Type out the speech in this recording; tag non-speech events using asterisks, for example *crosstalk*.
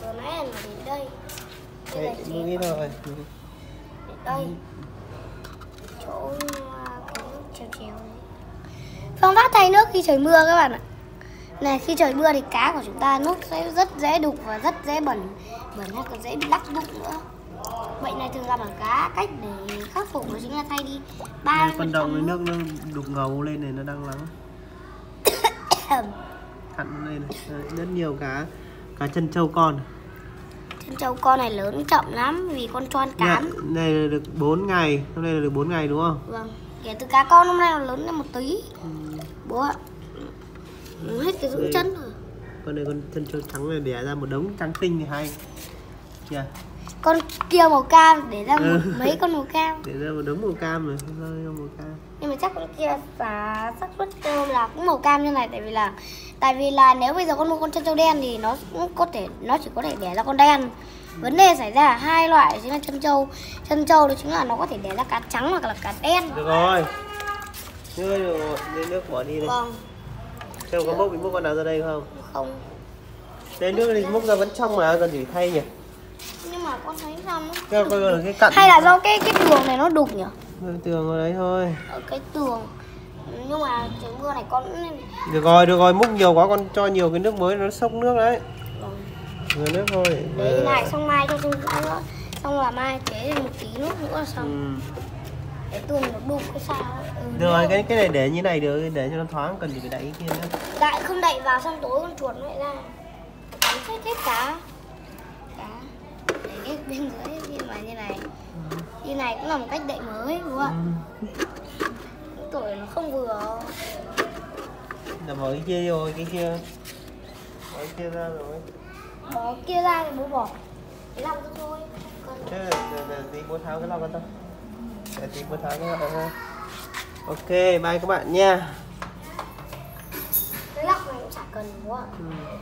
vừa nãy là đến đây. Đây nghĩ rồi? Đến đây. Chỗ à, cái nước này phương pháp thay nước khi trời mưa các bạn ạ. Này khi trời mưa thì cá của chúng ta nước sẽ rất dễ đục và rất dễ bẩn. Bẩn hay còn dễ bị lắc bụng nữa. Bệnh này thường gặp ở cá cách để khắc phục đó chính là thay đi. Ba Đây, đồng cái nước nó đục ngầu lên này nó đang lắng. *coughs* Cặn lên này. Rất nhiều cá cá chân trâu con chân trâu con này lớn chậm lắm vì con choan Dạ, cám. này là được 4 ngày hôm nay là được 4 ngày đúng không? Vâng kể từ cá con hôm nay nó lớn lên một tí. Ừ. bố ạ nó hết cái rũ chân rồi. Con này con chân trâu trắng này đẻ ra một đống trắng tinh thì hay. Kìa con kia màu cam để ra một, Ừ. mấy con màu cam. Để ra một đống màu cam rồi rơi ra màu cam. Nhưng mà chắc con kia là xác suất cao là cũng màu cam như này tại vì là tại vì là nếu bây giờ con mua con chân trâu đen thì nó cũng có thể nó chỉ có thể đẻ ra con đen. Vấn đề xảy ra hai loại chính là chân trâu. Chân trâu đó chính là nó có thể đẻ ra cá trắng hoặc là cá đen. Được rồi. Nước được rồi. Nước bỏ đi đây vâng. Xem có mốc bị mốc con nào ra đây không? Không. Đây nước thì mốc ra vẫn trong mà cần chỉ thay nhỉ? Nhưng mà con thấy nó cái cặn hay là do cái cái tường này nó đục nhỉ? Cái tường ở đấy thôi. Ở cái tường. Nhưng mà trời mưa này con được rồi được rồi múc nhiều quá con cho nhiều cái nước mới nó sốc nước đấy. Vâng. vừa nước thôi. Đấy. này xong mai cho thêm nữa. Xong là mai thế thêm một tí nước nữa là xong. Ừ. cái tường nó đục cái sao? Ừ, được rồi cái cái này để như này được để cho nó thoáng cần gì phải đậy cái kia nữa. Đại không đậy vào xong tối con chuột nó lại ra. Cắn chết hết cá bên dưới nhưng mà như này. Như này cũng là một cách đậy mới đúng không ạ? Tuổi nó không vừa. Là bỏ cái kia rồi cái kia. Bỏ cái kia ra rồi. Bỏ kia ra thì bố bỏ cái lòng ra thôi. Chứ để, để, tí bố tháo cái lọc con thôi. Để tí bố tháo cái lọc thôi. Ok bye các bạn nha. Cái lọc này cũng chả cần đúng không ạ? Ừ.